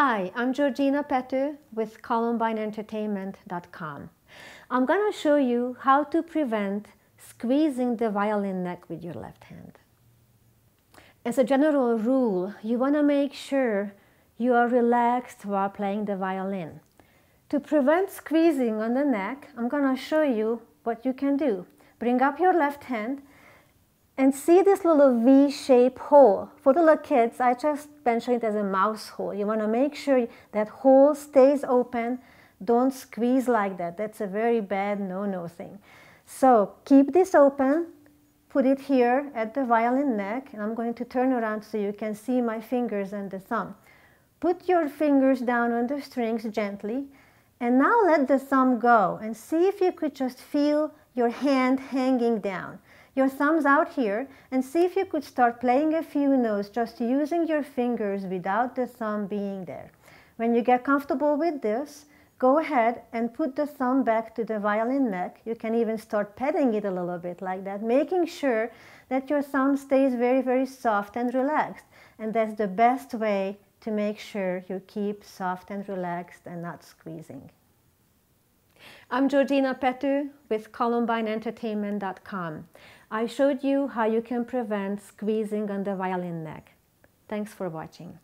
Hi, I'm Georgina Petheö with ColumbineEntertainment.com. I'm going to show you how to prevent squeezing the violin neck with your left hand. As a general rule, you want to make sure you are relaxed while playing the violin. To prevent squeezing on the neck, I'm going to show you what you can do. Bring up your left hand and see this little V-shaped hole. For the little kids, I just mention it as a mouse hole. You want to make sure that hole stays open. Don't squeeze like that. That's a very bad no-no thing. So keep this open. Put it here at the violin neck. And I'm going to turn around so you can see my fingers and the thumb. Put your fingers down on the strings gently. And now let the thumb go and see if you could just feel your hand hanging down your thumbs out here and see if you could start playing a few notes just using your fingers without the thumb being there. When you get comfortable with this, go ahead and put the thumb back to the violin neck. You can even start petting it a little bit like that, making sure that your thumb stays very, very soft and relaxed. And that's the best way to make sure you keep soft and relaxed and not squeezing. I'm Georgina Petheö with ColumbineEntertainment.com. I showed you how you can prevent squeezing on the violin neck. Thanks for watching.